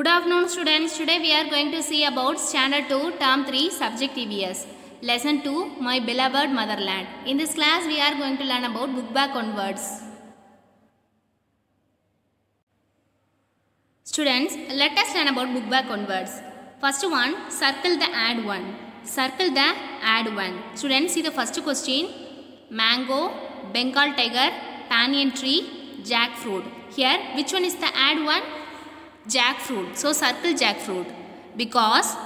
Good afternoon students. Today we are going to see about Standard 2 Term 3 Subject EVS. Lesson 2 My Beloved Motherland. In this class we are going to learn about book back on words. Students, let us learn about book back on words. First one, circle the add one. Circle the add one. Students, see the first question. Mango, Bengal tiger, banyan tree, jackfruit. Here, which one is the add one? Jackfruit. So, circle jackfruit. Because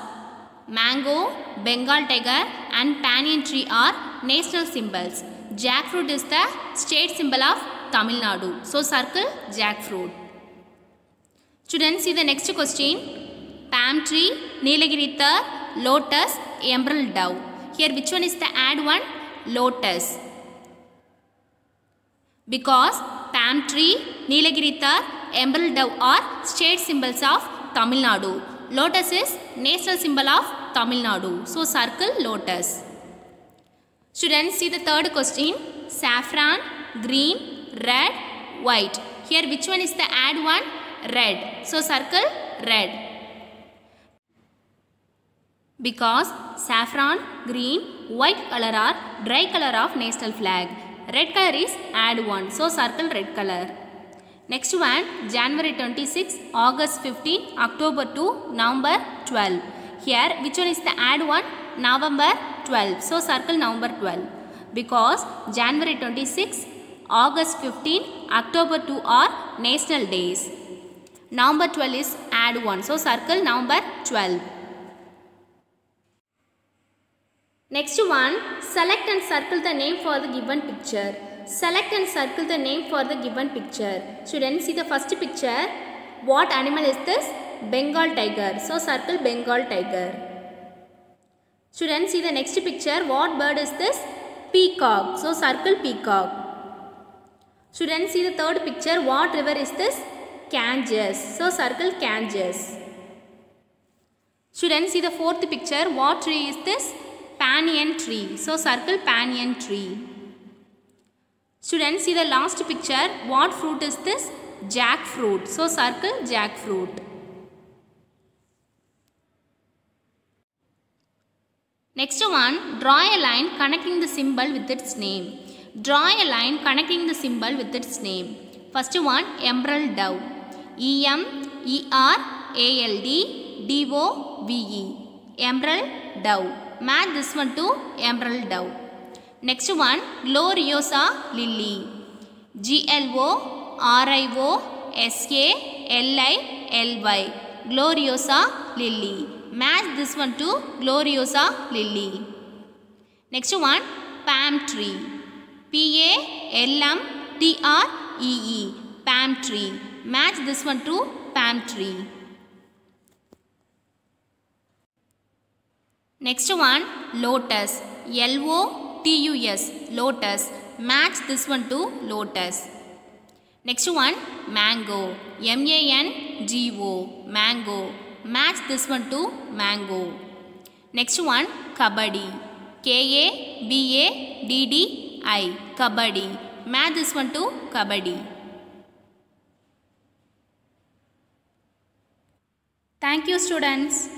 mango, Bengal tiger and banyan tree are national symbols. Jackfruit is the state symbol of Tamil Nadu. So, circle jackfruit. Students, see the next question. Palm tree, Nilagiri tahr, lotus, emerald dove. Here which one is the add one? Lotus. Because palm tree, Nilagiri tahr, emerald dove are state symbols of Tamil Nadu. Lotus is national symbol of Tamil Nadu. So circle lotus. Students, see the third question. Saffron, green, red, white. Here which one is the add one? red. So circle red. Because saffron, green, white color are dry color of national flag. Red color is add one. So circle red color. Next one January 26, August 15, October 2, November 12. Here which one is the add one? November 12. So circle November 12. Because January 26, August 15, October 2 are national days. November 12 is add 1. So circle November 12. Next one, select and circle the name for the given picture. Select and circle the name for the given picture. Students, see the first picture. What animal is this? Bengal tiger. So circle Bengal tiger. Students, see the next picture. What bird is this? Peacock. So circle peacock. Students, see the third picture. What river is this? Ganges. So circle Ganges. Students see the fourth picture. What tree is this? Banyan tree. So circle banyan tree. Students see the last picture. What fruit is this? Jackfruit. So circle jackfruit. Next one, draw a line connecting the symbol with its name. Draw a line connecting the symbol with its name. First one, emerald dove. E M E R A L D D O V E. Emerald dove. Match this one to emerald dove. Next one, gloriosa lily. G L O R I O S A L I L Y. Gloriosa lily. Match this one to gloriosa lily. Next one, palm tree. P A L M T R E E. Palm tree. Match this one to palm tree. Next one, lotus. L O T U S. Lotus. Match this one to lotus. Next one, mango. M A N G O. Mango. Match this one to mango. Next one, kabaddi. K A B A D D I. Kabaddi. Match this one to kabaddi. Thank you students.